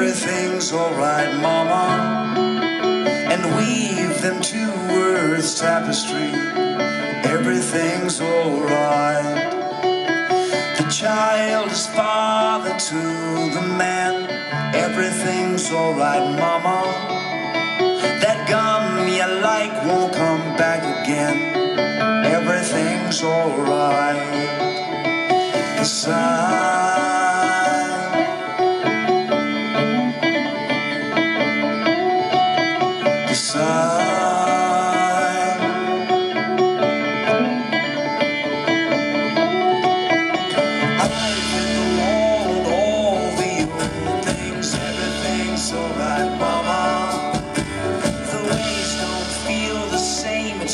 Everything's alright, mama. And weave them to earth's tapestry. Everything's alright. The child is father to the man. Everything's alright, mama. That gum you like won't come back again. Everything's alright. The sun.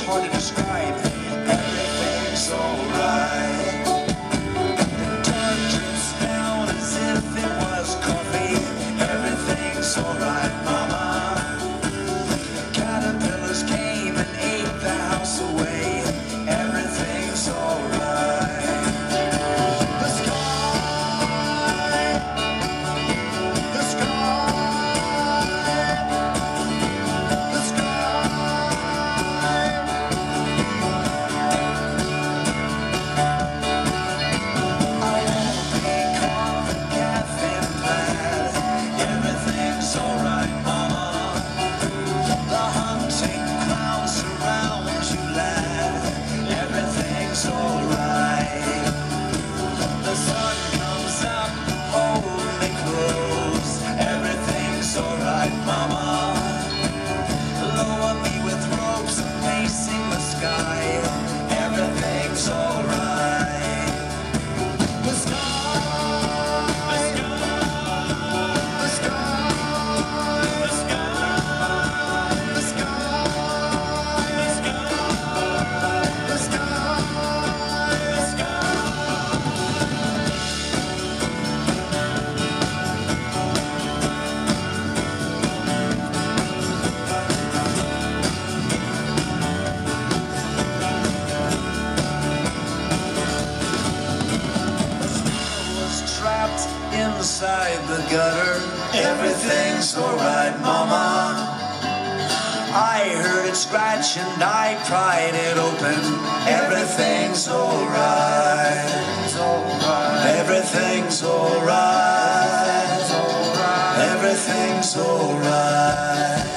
Hard to describe. Alright, inside the gutter. Everything's alright, mama. I heard it scratch and I pried it open. Everything's alright. Everything's alright. Everything's alright.